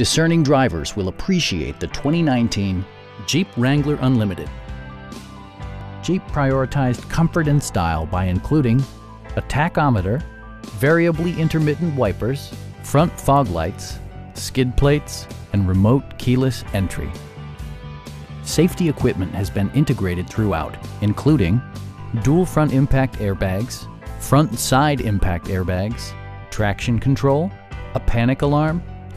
Discerning drivers will appreciate the 2019 Jeep Wrangler Unlimited. Jeep prioritized comfort and style by including a tachometer, variably intermittent wipers, front fog lights, skid plates, and remote keyless entry. Safety equipment has been integrated throughout, including dual front impact airbags, front side impact airbags, traction control, a panic alarm,